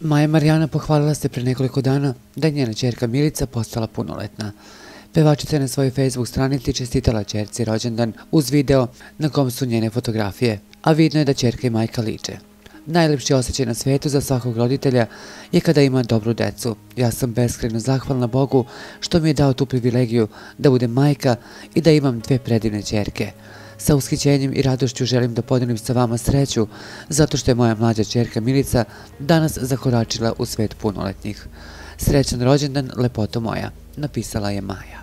Maja Marijana pohvalila se pre nekoliko dana da je njena čerka Milica postala punoletna. Pevačica je na svojoj Facebook stranici čestitala čerci rođendan uz video na kom su njene fotografije, a vidno je da čerka i majka liče. Najlepši osjećaj na svijetu za svakog roditelja je kada ima dobru decu. Ja sam beskreno zahvalna Bogu što mi je dao tu privilegiju da budem majka i da imam dve predivne čerke. Sa ushićenjem i radošću želim da podelim sa vama sreću zato što je moja mlađa čerka Milica danas zakoračila u svet punoletnih. Srećan rođendan, lepoto moja, napisala je Maja.